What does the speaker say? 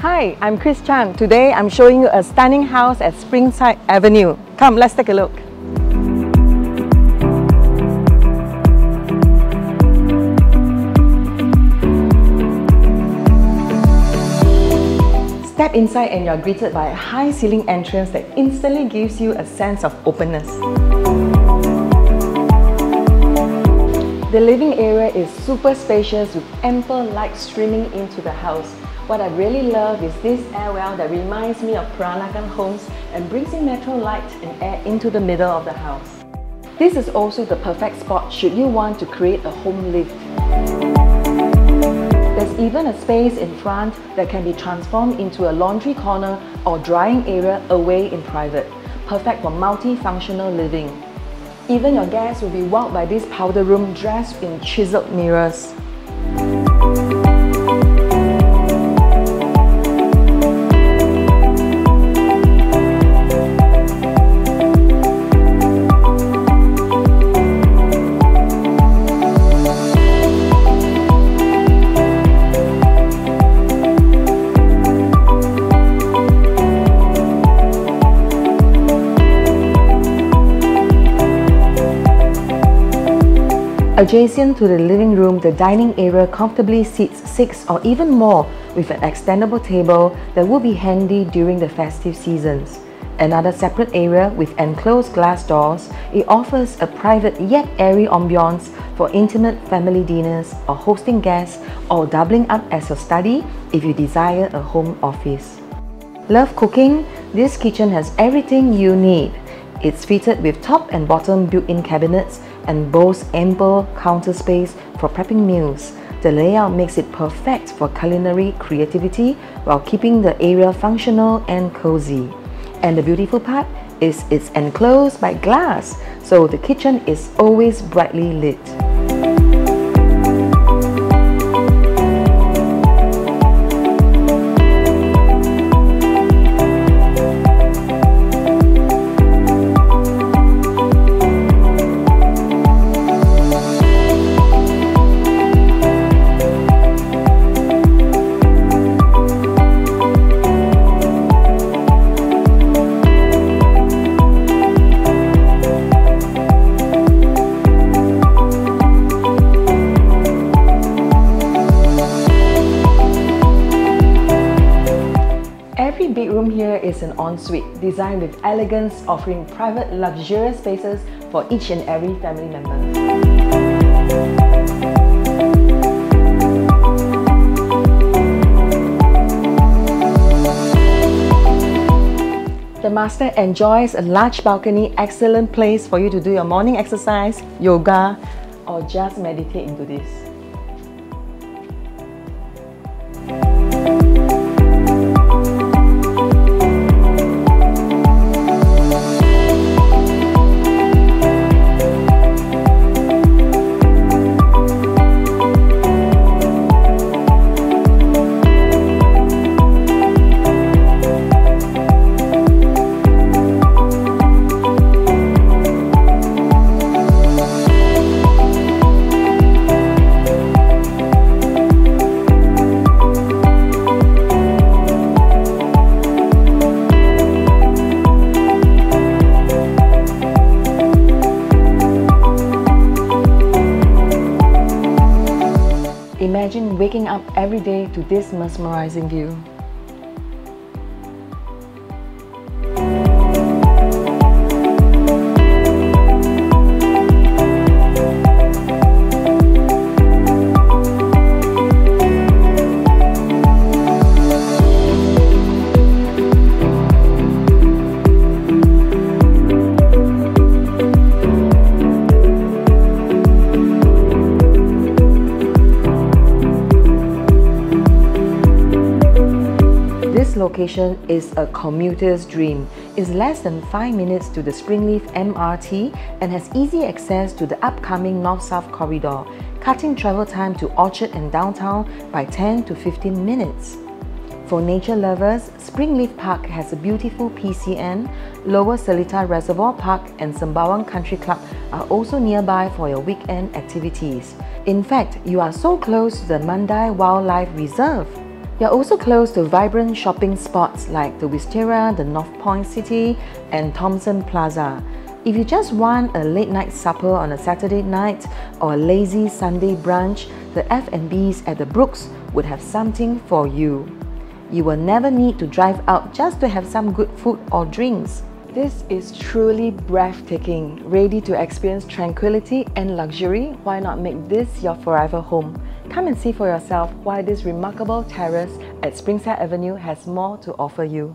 Hi, I'm Kris Chan. Today I'm showing you a stunning house at Springside Avenue. Come, let's take a look. Step inside and you're greeted by a high ceiling entrance that instantly gives you a sense of openness. The living area is super spacious with ample light streaming into the house. What I really love is this air well that reminds me of Peranakan homes and brings in natural light and air into the middle of the house. This is also the perfect spot should you want to create a home lift. There's even a space in front that can be transformed into a laundry corner or drying area away in private, perfect for multifunctional living. Even your guests will be wowed by this powder room dressed in chiseled mirrors. Adjacent to the living room, the dining area comfortably seats six or even more with an extendable table that will be handy during the festive seasons. Another separate area with enclosed glass doors, it offers a private yet airy ambiance for intimate family dinners or hosting guests or doubling up as your study if you desire a home office. Love cooking? This kitchen has everything you need. It's fitted with top and bottom built-in cabinets and boasts ample counter space for prepping meals. The layout makes it perfect for culinary creativity while keeping the area functional and cozy. And the beautiful part is it's enclosed by glass, so the kitchen is always brightly lit. Bedroom here is an ensuite designed with elegance, offering private, luxurious spaces for each and every family member. The master enjoys a large balcony, excellent place for you to do your morning exercise, yoga, or just meditate into this. Waking up every day to this mesmerizing view. Location is a commuter's dream. It's less than 5 minutes to the Springleaf MRT and has easy access to the upcoming North-South Corridor, cutting travel time to Orchard and downtown by 10 to 15 minutes. For nature lovers, Springleaf Park has a beautiful PCN, Lower Seletar Reservoir Park and Sembawang Country Club are also nearby for your weekend activities. In fact, you are so close to the Mandai Wildlife Reserve. You're also close to vibrant shopping spots like the Wisteria, the North Point City, and Thomson Plaza. If you just want a late night supper on a Saturday night or a lazy Sunday brunch, the F&Bs at the Brooks would have something for you. You will never need to drive out just to have some good food or drinks. This is truly breathtaking. Ready to experience tranquility and luxury? Why not make this your forever home? Come and see for yourself why this remarkable terrace at Springside Avenue has more to offer you.